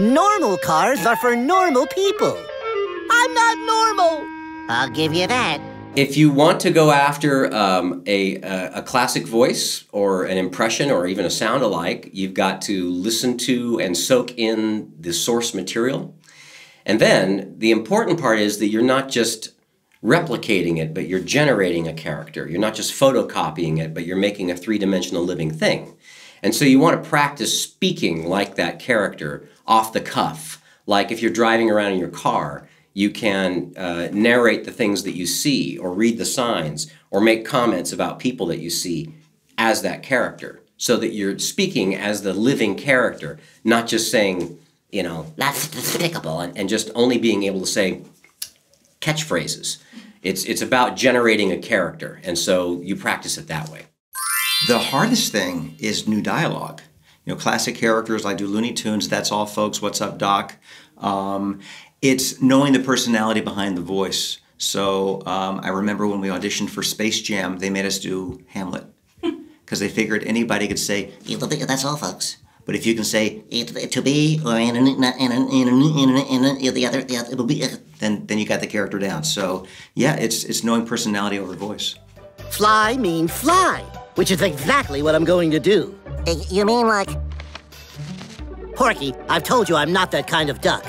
Normal cars are for normal people. I'm not normal. I'll give you that. If you want to go after um, a, a, classic voice or an impression or even a sound alike, you've got to listen to and soak in the source material. And then the important part is that you're not just replicating it, but you're generating a character. You're not just photocopying it, but you're making a three dimensional living thing. And so you want to practice speaking like that character off the cuff. Like if you're driving around in your car, you can uh, narrate the things that you see, or read the signs, or make comments about people that you see as that character. So that you're speaking as the living character, not just saying, you know, that's despicable, and, and just only being able to say catchphrases. It's, it's about generating a character, and so you practice it that way. The hardest thing is new dialogue. You know, classic characters, I do Looney Tunes, that's all folks, what's up, Doc? Um, it's knowing the personality behind the voice. So um, I remember when we auditioned for Space Jam, they made us do Hamlet because they figured anybody could say, That's all, folks. but if you can say, To be or in, in, in, in, in, in, in the other, the other, it'll be. then then you got the character down. So yeah, it's it's knowing personality over voice. Fly mean fly, which is exactly what I'm going to do. You mean like. Porky, I've told you I'm not that kind of duck.